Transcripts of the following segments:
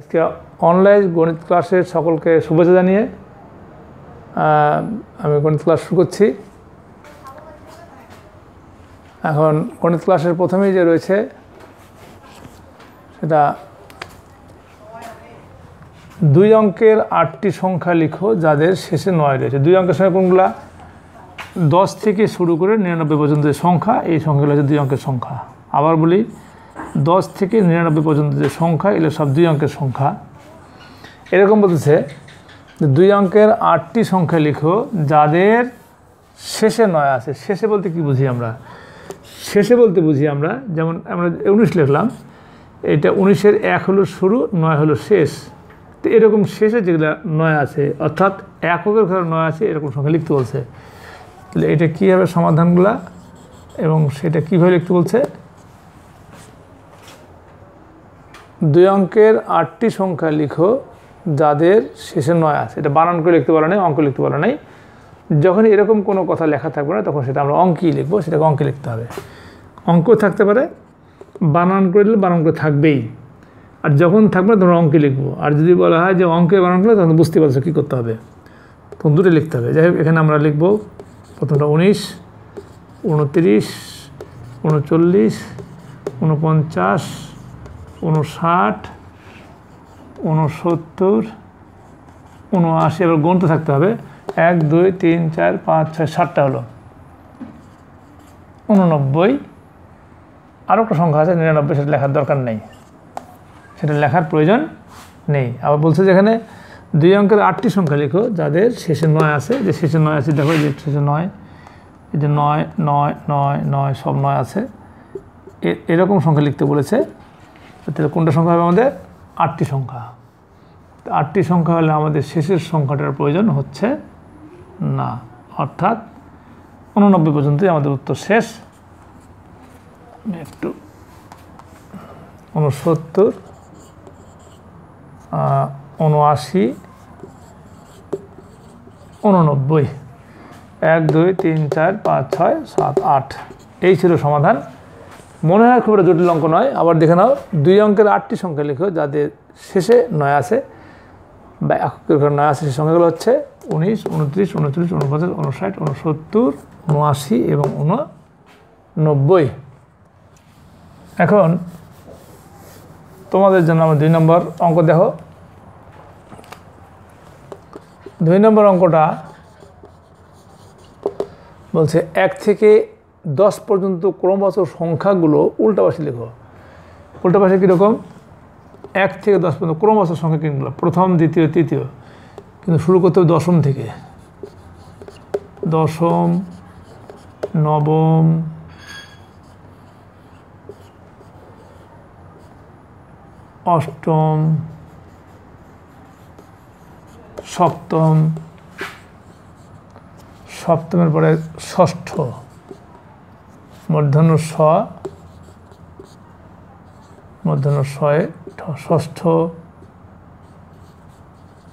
আজকে অনলাইন গণিত ক্লাসের সকলকে শুভেচ্ছা জানিয়ে আমি গণিত ক্লাস শুরু করছি। এখন গণিত ক্লাসের প্রথমেই যে রয়েছে, সেটা দুই অঙ্কের আটটি সংখ্যা লিখো, যাদের শেষে নয় রয়েছে। দুই অঙ্কের সংখ্যা কোনগুলা? দশ থেকে শুরু করে নিরানব্বই পর্যন্ত সংখ্যা, এই সংখ্যাগুলো হচ্ছে দুই অঙ্কের সংখ্যা। আবার বলি দশ থেকে নিরানব্বই পর্যন্ত যে সংখ্যা, এগুলো সব দুই অঙ্কের সংখ্যা। এরকম বলতেছে দুই অঙ্কের আটটি সংখ্যা লিখো, যাদের শেষে নয় আছে। শেষে বলতে কি বুঝি আমরা? শেষে বলতে বুঝি আমরা, যেমন আমরা উনিশ লিখলাম, এটা উনিশের এক হলো শুরু, নয় হলো শেষ। তো এরকম শেষে যেগুলো নয় আছে, অর্থাৎ এককের ঘরে নয় আছে, এরকম সংখ্যা লিখতে বলছে। তাহলে এটা কী হবে সমাধানগুলা এবং সেটা কীভাবে লিখতে বলছে? দুই অঙ্কের আটটি সংখ্যা লিখো, যাদের শেষে নয় আছে। এটা বানান করে লিখতে পারো নাই, অঙ্ক লিখতে পারো নাই। যখন এরকম কোনো কথা লেখা থাকবে না, তখন সেটা আমরা অঙ্কেই লিখব, সেটাকে অঙ্কে লিখতে হবে। অঙ্ক থাকতে পারে, বানান করে দিলে বানান করে থাকবেই। আর যখন থাকবে তখন অঙ্কে লিখব। আর যদি বলা হয় যে অঙ্কে বানান করলে, তখন বুঝতে পারছ কী করতে হবে। তখন দুটো লিখতে হবে। যাই হোক, এখানে আমরা লিখব, প্রথমটা উনিশ, উনত্রিশ, উনচল্লিশ, উনপঞ্চাশ উনষাট উনসত্তর উনআশি এবার গুনতে থাকতে হবে। এক, দুই, তিন, চার, পাঁচ, ছয়, সাতটা হলো। উননব্বই আরও একটা সংখ্যা আছে, নিরানব্বই, সেটা লেখার দরকার নেই। সেটা লেখার প্রয়োজন নেই। আবার বলছে যেখানে দুই অঙ্কের আটটি সংখ্যা লিখো, যাদের শেষে নয় আছে। যে শেষে নয় আছে, দেখো যে শেষে নয়, এই যে নয় নয় নয় নয়, সব নয় আছে। এরকম সংখ্যা লিখতে বলেছে। তাহলে কোনটা সংখ্যা হবে আমাদের? আটটি সংখ্যা। আটটি সংখ্যা হলে আমাদের শেষের সংখ্যাটার প্রয়োজন হচ্ছে না। অর্থাৎ উননব্বই পর্যন্তই আমাদের উত্তর শেষ। একটু উনসত্তর উনআশি, উননব্বই। এক, দুই, তিন, চার, পাঁচ, ছয়, সাত, আট। এই ছিল সমাধান। মনে হয় খুব একটা জটিল অঙ্ক নয়। আবার দেখে নাও, দুই অঙ্কের আটটি সংখ্যা লিখো, যাদের শেষে নয় আছে, বা ঘরে নয় আছে, সেই সংখ্যাগুলো হচ্ছে উনিশ, উনত্রিশ, উনচল্লিশ, উনপঞ্চাশ, উনষাট, উনসত্তর, উনআশি এবং উননব্বই। এখন, তোমাদের জন্য আমার দুই নম্বর অঙ্ক দেখো। দুই নম্বর অঙ্কটা বলছে এক থেকে দশ পর্যন্ত ক্রমবাচক সংখ্যাগুলো উল্টাপাশে লেখো। উল্টাপাশে কীরকম? এক থেকে দশ পর্যন্ত ক্রমবাচক সংখ্যা কিনগুলো প্রথম, দ্বিতীয়, তৃতীয়। কিন্তু শুরু করতে হবে দশম থেকে। দশম, নবম, অষ্টম, সপ্তম, সপ্তমের পরে ষষ্ঠ। মধ্যাহ্ন স, মধ্যাহ্ন ঠ- ষষ্ঠ,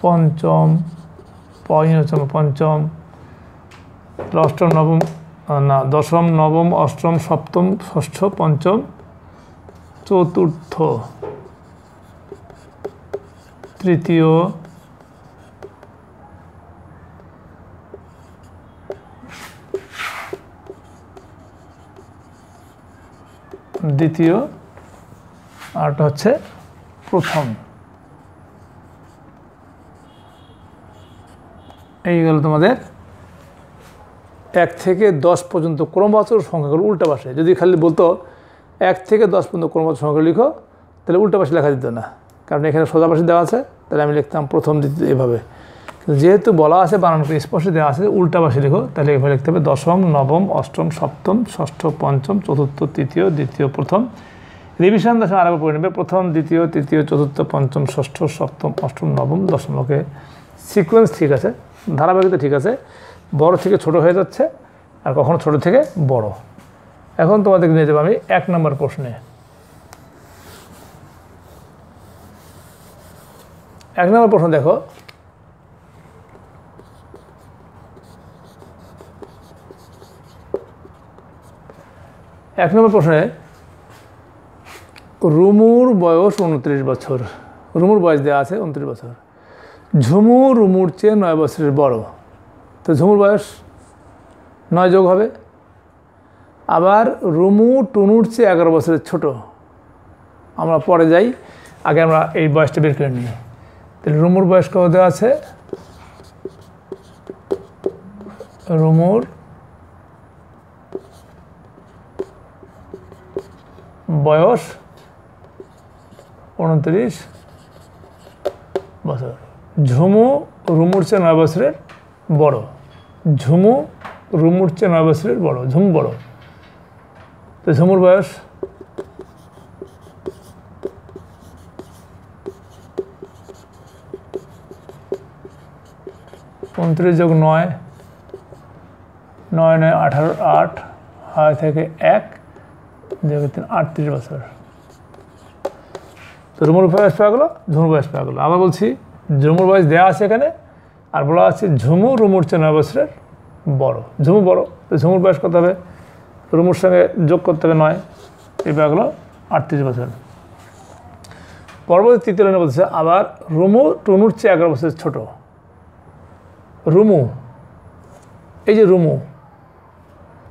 পঞ্চম পঞ্চম পঞ্চম অষ্টম নবম না, দশম, নবম, অষ্টম, সপ্তম, ষষ্ঠ, পঞ্চম, চতুর্থ, তৃতীয় দ্বিতীয়, আরটা হচ্ছে প্রথম। এই গেল তোমাদের এক থেকে দশ পর্যন্ত ক্রমবাচক সংখ্যাগুলো উল্টা পাশে। যদি খালি বলতো এক থেকে দশ পর্যন্ত ক্রমবাচক সংখ্যা লিখো, তাহলে উল্টা পাশে লেখা যেত না। কারণ এখানে সোজা দেওয়া আছে, তাহলে আমি লিখতাম প্রথম, দ্বিতীয়, এভাবে। যেহেতু বলা আছে বানান করে স্পষ্ট দেওয়া আছে, উল্টা পাশে লিখো, তাহলে এভাবে লিখতে হবে, দশম, নবম, অষ্টম, সপ্তম, ষষ্ঠ, পঞ্চম, চতুর্থ, তৃতীয়, দ্বিতীয়, প্রথম। রিভিশন দশম আরেকবার পড়ে নেবে, প্রথম, দ্বিতীয়, তৃতীয়, চতুর্থ, পঞ্চম, ষষ্ঠ, সপ্তম, অষ্টম, নবম, দশম, ওকে। সিকোয়েন্স ঠিক আছে, ধারাবাহিকতা ঠিক আছে, বড় থেকে ছোট হয়ে যাচ্ছে, আর কখনো ছোট থেকে বড়। এখন তোমাদেরকে নিয়ে যাব আমি এক নম্বর প্রশ্নে। এক নম্বর প্রশ্ন দেখো এক নম্বর প্রশ্নে, রুমুর বয়স উনত্রিশ বছর। রুমুর বয়স দেওয়া আছে উনত্রিশ বছর। ঝুমু রুমুর চেয়ে নয় বছরের বড়। তো ঝুমুর বয়স নয় যোগ হবে। আবার রুমু টুনুর চেয়ে এগারো বছরের ছোট। আমরা পরে যাই। আগে আমরা এই বয়সটা বের করে নিই। তাহলে রুমুর বয়স কত দেওয়া আছে? রুমুর বয়স উনত্রিশ বছর। ঝুমু রুমুর চেয়ে নয় বছরের বড়। ঝুমু রুমুর চেয়ে নয় বছরের বড়। ঝুম বড়। তো ঝুমুর বয়স? উনত্রিশ যোগ নয়। নয় নয় আঠারো আট। হয় থেকে এক। তিন আটত্রিশ বছর। তো রুমুর বয়স পাওয়া গেলো, ঝুমুর বয়স পাওয়া গেলো। আবার বলছি, ঝুমুর বয়স দেওয়া আছে এখানে, আর বলা আছে ঝুমু রুমুর চেয়ে নয় বছরের বড়। ঝুমু বড়, তো ঝুমুর বয়স কত হবে? রুমুর সঙ্গে যোগ করতে হবে নয়, এই পাওয়া গেলো আটত্রিশ বছর। পরবর্তী তৃতীয় লাইনে বলছে, আবার রুমু টুনুর চেয়ে এগারো বছরের ছোট। রুমু, এই যে রুমু,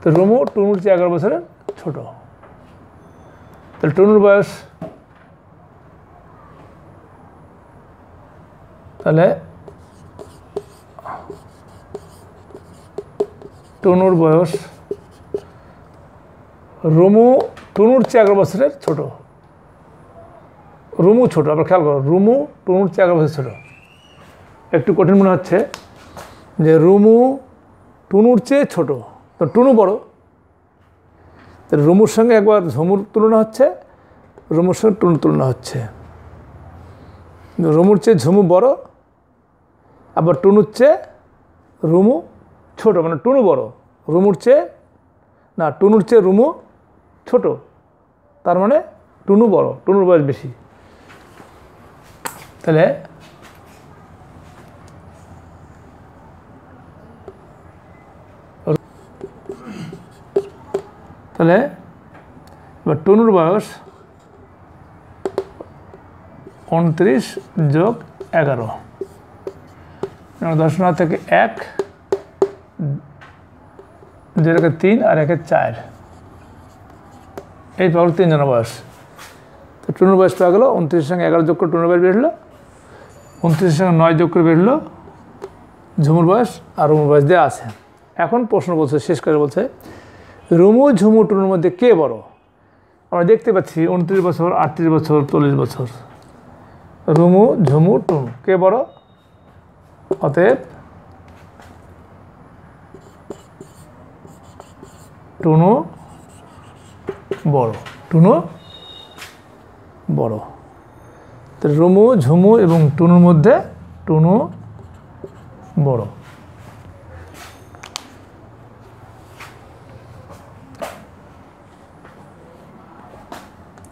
তো রুমু টুনুর চেয়ে এগারো বছরের ছোট। তাহলে টুনুর বয়স? তাহলে টুনুর বয়স রুমু, টুনুর চেয়ে এগারো বছরের ছোট। রুমু ছোট, আবার খেয়াল করো, রুমু, টুনুর চেয়ে এগারো বছর ছোট। একটু কঠিন মনে হচ্ছে যে রুমু, টুনুর চেয়ে ছোট। তো টুনু বড়। রুমুর সঙ্গে একবার ঝুমুর তুলনা হচ্ছে, রুমুর সঙ্গে টুনুর তুলনা হচ্ছে। রুমুর চেয়ে ঝুমু বড়, আবার টুনুর চেয়ে রুমু ছোট মানে টুনু বড়, রুমুর চেয়ে, না, টুনুর চেয়ে রুমু ছোট, তার মানে টুনু বড়, টুনুর বয়স বেশি। তাহলে তাহলে এবার টুনুর বয়স উনত্রিশ যোগ এগারো। দশ নয় থেকে এক যেটাকে তিন আর একে চার। এই পাগল তিনজনের বয়স। তো টুনুর বয়স পাওয়া গেলো, উনত্রিশের সঙ্গে এগারো যোগ করে টুনুর বয়স বেরোলো। উনত্রিশের সঙ্গে নয় যোগ করে বেরোলো, ঝুমুর বয়স আর উমুর বয়স দেওয়া আছে। এখন প্রশ্ন বলছে, শেষ করে বলছে রুমু ঝুমু টুনুর মধ্যে কে বড়? আমরা দেখতে পাচ্ছি উনত্রিশ বছর, আটত্রিশ বছর, চল্লিশ বছর। রুমু ঝুমু টুনু কে বড়? অতএব টুনু বড় টুনু বড়। তো রুমু ঝুমু এবং টুনুর মধ্যে টুনু বড়।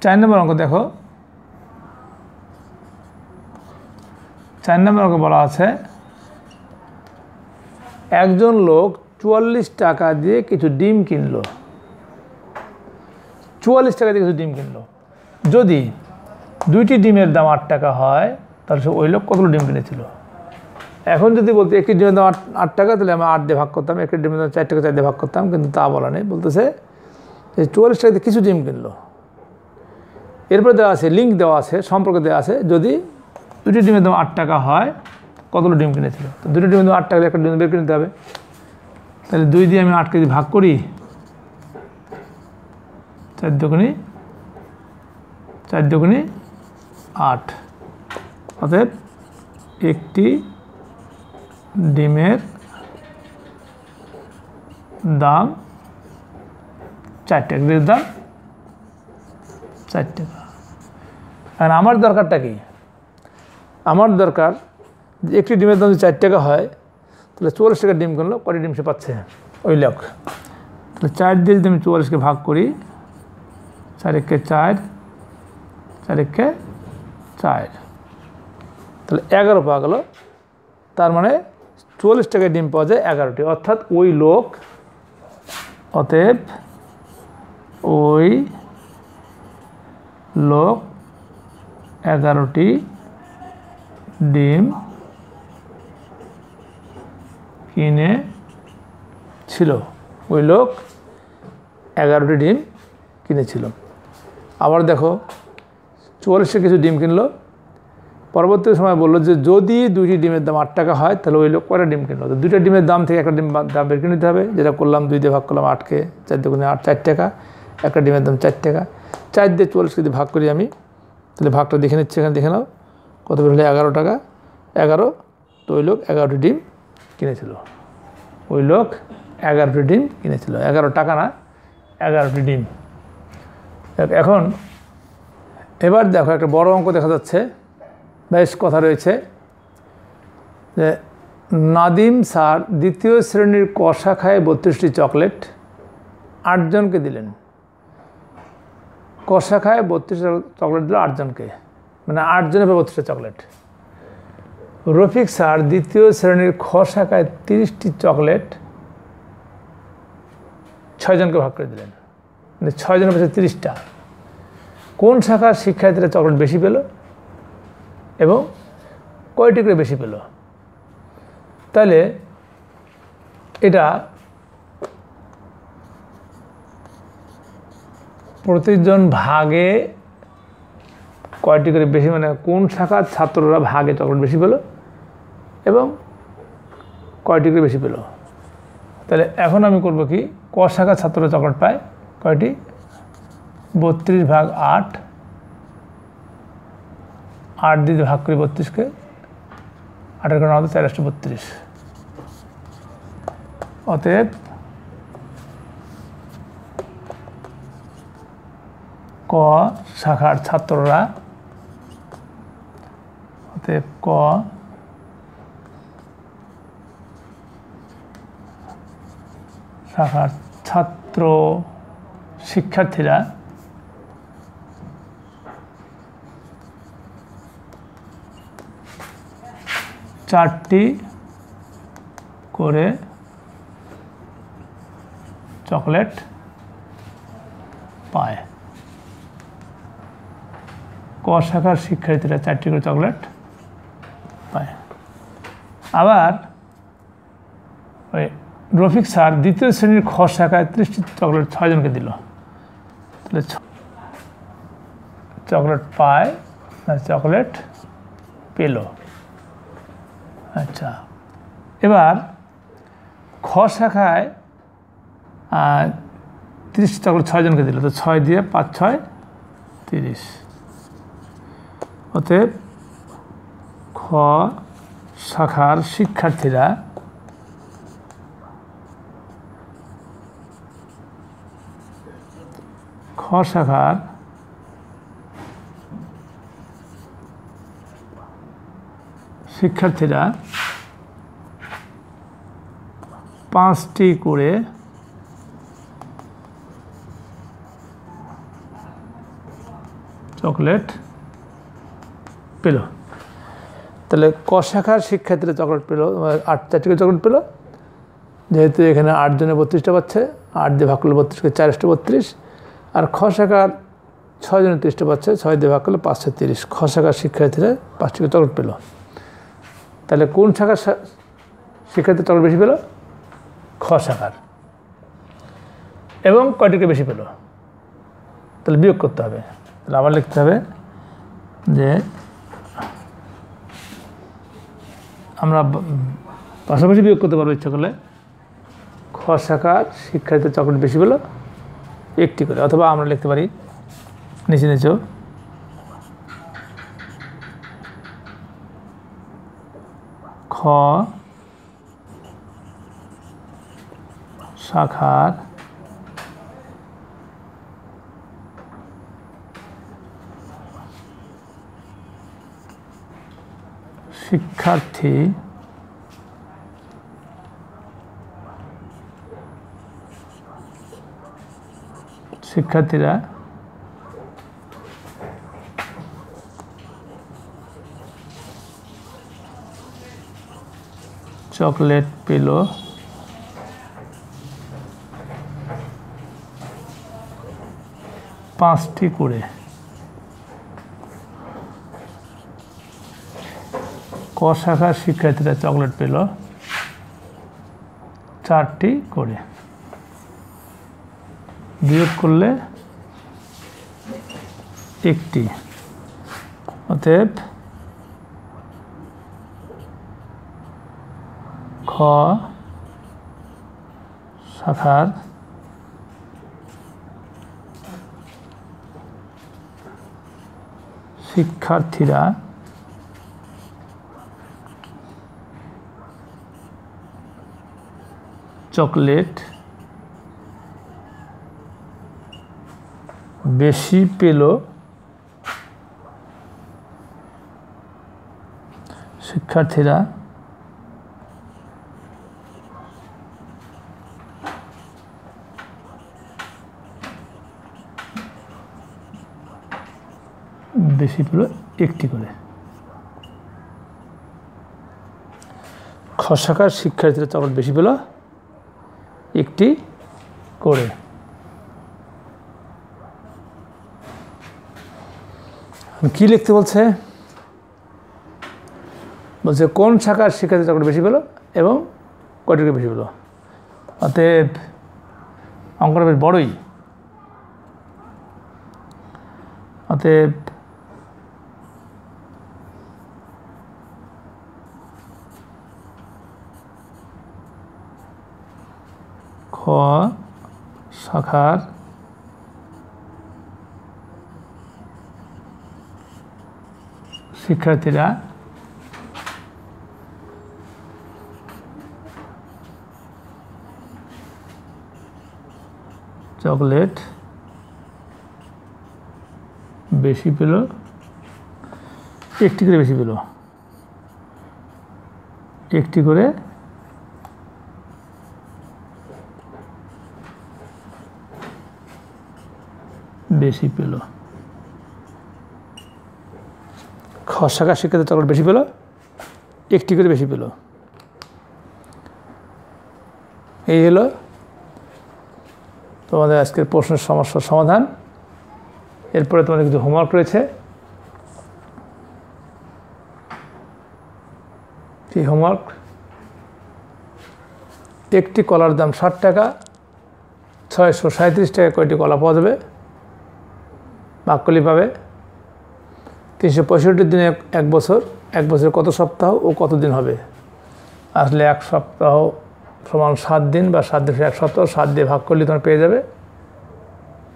চার নম্বর অঙ্ক দেখো। চার নম্বর অঙ্ক বলা আছে, একজন লোক চুয়াল্লিশ টাকা দিয়ে কিছু ডিম কিনলো। চুয়াল্লিশ টাকা দিয়ে কিছু ডিম কিনলো। যদি দুইটি ডিমের দাম আট টাকা হয়, তাহলে সে ওই লোক কতগুলো ডিম কিনেছিল? এখন যদি বলতে একটি ডিমের দাম আট টাকা, তাহলে আমি আট দিয়ে ভাগ করতাম। একটি ডিমের দাম চার টাকা, চার দিয়ে ভাগ করতাম, কিন্তু তা বলা নেই। বলতেছে যে চুয়াল্লিশ টাকা দিয়ে কিছু ডিম কিনলো। এরপরে দেওয়া আছে লিঙ্ক দেওয়া আছে, সম্পর্কে দেওয়া আছে, যদি দুটি ডিমের দাম আট টাকা হয়, কতগুলো ডিম কিনেছিল? তো দুটি ডিমের দাম আট টাকা একটা ডিম বের করে নিতে হবে। তাহলে দুই দিয়ে আমি আট কেজি ভাগ করি, চার দোকানি চার দোকানি আট। অতএব একটি ডিমের দাম চার টাকা দাম চার টাকা। আর আমার দরকারটা কি? আমার দরকার যে একটি ডিমের দাম যদি চার টাকা হয়, তাহলে চুয়াল্লিশ টাকা ডিম কিনলো, কটি ডিম সে পাচ্ছে? ওই লোক। তাহলে চার দিয়ে যদি আমি চুয়াল্লিশকে ভাগ করি, চার একে চার চার একে চার, তাহলে এগারো পাওয়া গেল। তার মানে চুয়াল্লিশ টাকায় ডিম পাওয়া যায় এগারোটি। অর্থাৎ ওই লোক, অতএব ওই লোক এগারোটি ডিম কিনে ছিল। ওই লোক এগারোটি ডিম কিনেছিল। আবার দেখো, চুয়াল্লিশে কিছু ডিম কিনলো। পরবর্তী সময় বলল যে, যদি দুইটি ডিমের দাম আট টাকা হয়, তাহলে ওই লোক কয়টা ডিম কিনলো? তো দুইটা ডিমের দাম থেকে একটা ডিম দাম বের করে নিতে হবে। যেটা করলাম, দুই দিয়ে ভাগ করলাম আটকে, চার দিয়ে আট, চার টাকা। একটা ডিমের দাম চার টাকা। চার দিয়ে চুয়াল্লিশ যদি ভাগ করি আমি তাহলে ভাগটা দেখে নিচ্ছি এখানে, দেখে নাও। কত বের হলে? এগারো টাকা। এগারো তো ওই লোক এগারোটি ডিম কিনেছিল। ওই লোক এগারোটি ডিম কিনেছিল। এগারো টাকা না, এগারোটি ডিম। এখন, এবার দেখো একটা বড় অঙ্ক দেখা যাচ্ছে। বেশ কথা রয়েছে। যে নাদিম স্যার দ্বিতীয় শ্রেণির ক শাখায় বত্রিশটি চকলেট। আটজনকে দিলেন। ক শাখায় বত্রিশটা চকলেট দিল আটজনকে। মানে আটজনের পর বত্রিশটা চকলেট। রফিক স্যার দ্বিতীয় শ্রেণির খ শাখায় তিরিশটি চকলেট, ছয়জনকে ভাগ করে দিলেন। মানে ছয়জনের পাশে তিরিশটা। কোন শাখার শিক্ষার্থীরা চকলেট বেশি পেল? এবং কয়টি করে বেশি পেল? তাহলে এটা প্রতিজন ভাগে কয়টি করে বেশি? মানে কোন শাখার ছাত্ররা ভাগে চকলেট বেশি পেল? এবং কয়টি করে বেশি পেল? তাহলে এখন আমি করব কি? ক শাখার ছাত্ররা চকলেট পায় কয়টি? বত্রিশ ভাগ আট। আট দিয়ে ভাগ করি বত্রিশকে, আটের কারণে আমাদের বত্রিশ। অতএব ক শাখার ছাত্ররা অতএব ক শাখার ছাত্র শিক্ষার্থীরা চারটি করে চকলেট পায়। ক শাখার শিক্ষার্থীরা চারটি করে চকলেট পায়। আবার ওই রফিক স্যার দ্বিতীয় শ্রেণির খ শাখায় ত্রিশটি চকলেট ছয়জনকে দিল। তাহলে চকলেট পায় চকলেট পেল। আচ্ছা এবার খ শাখায় তিরিশ চকলেট ছয়জনকে দিল। তো ছয় দিয়ে পাঁচ, ছয়, তিরিশ। অতএব খ শাখার শিক্ষার্থীরা খ শাখার শিক্ষার্থীরা পাঁচটি করে চকলেট পেল। তাহলে ক শাখার শিক্ষার্থীরা চকলেট পেল? আট, চারটি করে চকলেট পেল। যেহেতু এখানে আটজনে বত্রিশটা পাচ্ছে, আট দিয়ে ভাগ করলে বত্রিশকে চারশো বত্রিশ। আর খ শাখার ছয়জনে তিরিশটা পাচ্ছে, ছয় দিয়ে ভাগ করলে পাঁচশো তিরিশ। খ শাখার শিক্ষার্থীরা পাঁচটি করে চকলেট পেল। তাহলে কোন শাখার শিক্ষার্থী চকলেট বেশি পেল? খ শাখার। এবং কয়টিকে বেশি পেল? তাহলে বিয়োগ করতে হবে। তাহলে আবার লিখতে হবে যে আমরা ব- পাশাপাশি বিয়োগ করতে পারব ইচ্ছা করলে। খ শাখার শিক্ষার্থীর চকলেট বেশি পেল একটি করে, অথবা আমরা লিখতে পারি নিচে নিচেও খ শাখার শিক্ষার্থী শিক্ষার্থীরা চকলেট পেল। পাঁচটি করে। ক শাখার শিক্ষার্থীরা চকলেট পেল। চারটি করে। বিয়োগ করলে একটি। অতএব খ শাখার শিক্ষার্থীরা চকলেট বেশি পেল। শিক্ষার্থীরা বেশি পেল একটি করে। খ শাখার শিক্ষার্থীরা চকলেট বেশি পেল। একটি করে। কি লিখতে বলছে? বলছে, কোন শাখার শিক্ষার্থী চকলেট বেশি পেল এবং কয়টিকে বেশি পেল? অতএব, অঙ্কটা বেশ বড়ই। অতএব খ শাখার শিক্ষার্থীরা চকলেট বেশি পেল একটি করে বেশি পেল। একটি করে বেশি পেল। খ শাখা শিক্ষার্থী চকলেট বেশি পেল? একটি করে বেশি পেল। এই হলো তোমাদের আজকের প্রশ্নের সমস্যার সমাধান। এরপরে তোমাদের কিছু হোমওয়ার্ক রয়েছে। এই হোমওয়ার্ক একটি কলার দাম ষাট টাকা, ছয়শো সাঁত্রিশ টাকা কয়টি কলা পাওয়া যাবে? বাক্যলি পাবে। তিনশো পঁয়ষট্টি দিনে এক- বছর। এক বছরে কত সপ্তাহ ও কত দিন হবে? আসলে এক সপ্তাহ সমান সাত দিন বা সাত দিন এক সপ্তাহ, সাত দিয়ে ভাগ করলে তোমার পেয়ে যাবে।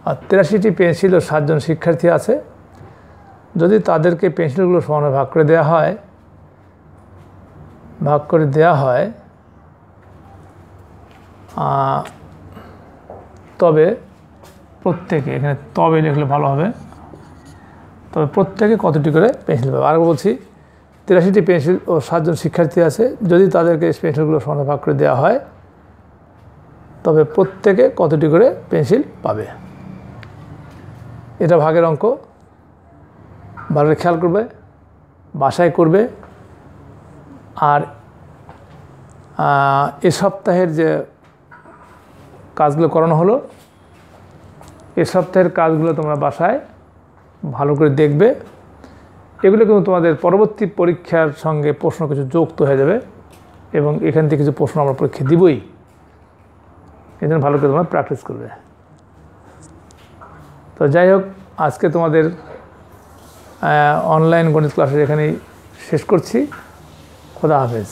আর তিরাশিটি পেন্সিল ও সাতজন শিক্ষার্থী আছে। যদি তাদেরকে পেন্সিলগুলো সমানে ভাগ করে দেওয়া হয়, ভাগ করে দেওয়া হয় তবে প্রত্যেকে এখানে তবে লিখলে ভালো হবে। তবে প্রত্যেকে কতটি করে পেন্সিল পাবে? আর বলছি, তিরাশিটি পেন্সিল ও সাতজন শিক্ষার্থী আছে। যদি তাদেরকে পেন্সিলগুলো সমানে ভাগ করে দেওয়া হয়, তবে প্রত্যেকে কতটি করে পেন্সিল পাবে? এটা ভাগের অঙ্ক। ভালো খেয়াল করবে বাসায় করবে। আর এ সপ্তাহের যে কাজগুলো করানো হলো, এ সপ্তাহের কাজগুলো তোমরা বাসায় ভালো করে দেখবে। এগুলো কিন্তু তোমাদের পরবর্তী পরীক্ষার সঙ্গে প্রশ্ন কিছু যুক্ত হয়ে যাবে এবং এখান থেকে কিছু প্রশ্ন আমরা পরীক্ষা দিবই। এই জন্য ভালো করে তোমরা প্র্যাকটিস করবে। তো যাই হোক, আজকে তোমাদের অনলাইন গণিত ক্লাসের এখানেই শেষ করছি। খোদা হাফেজ।